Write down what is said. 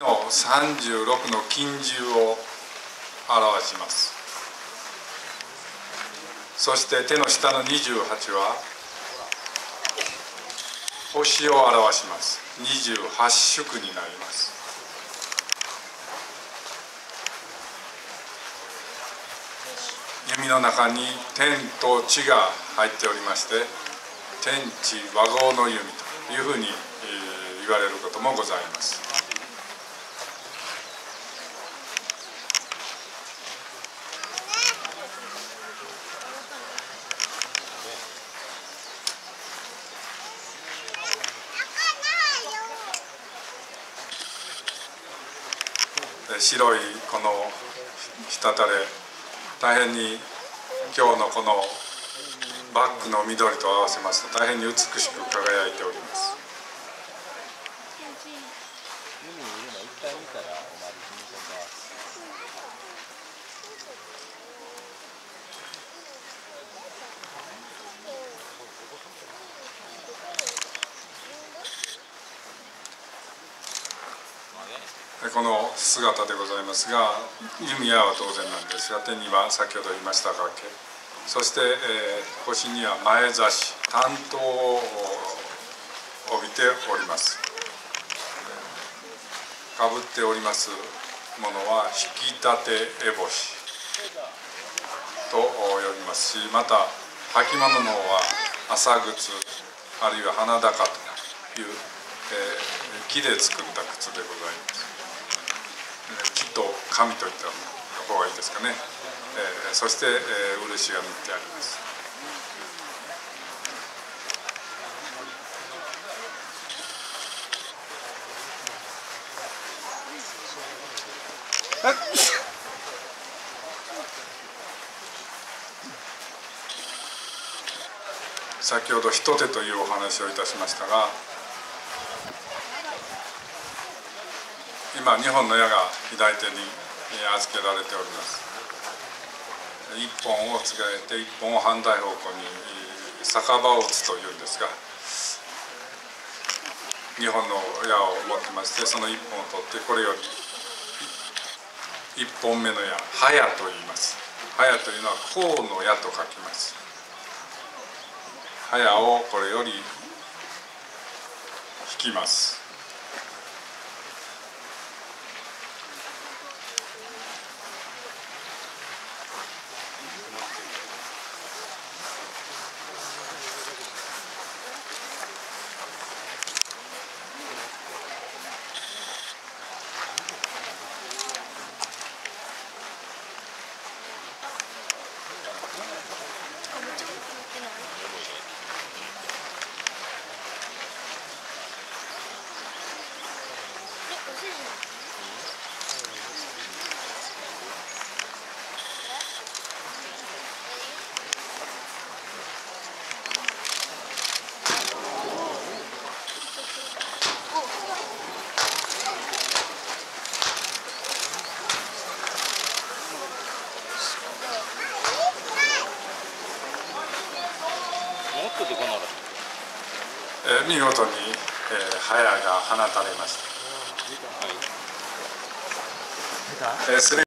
の36の金獣を表します。そして手の下の28は星を表します。28宿になります。弓の中に天と地が入っておりまして天地和合の弓というふうに言われることもございます。白いこの滴れ大変に今日のこのバッグの緑と合わせますと大変に美しく輝いております。この姿でございますが弓矢は当然なんですが手には先ほど言いましたがけそして、えー、腰には前差し担当を帯びております。かぶっておりますものは引き立て烏帽子と呼びますしまた履物の方は朝靴あるいは花高という、えー、木で作った靴でございます。と紙といった方がいいですかね、えー、そして、えー、漆が塗ってあります。先ほど一手というお話をいたしましたが今2本の矢が左手に預けられております。1本をつがえて1本を反対方向に酒場を打つというんですが2本の矢を持ってましてその1本を取ってこれより1本目の矢「早」と言います「早」というのは「甲の矢」と書きます「早」をこれより引きますえー、見事に、えー、早が放たれました。はいえー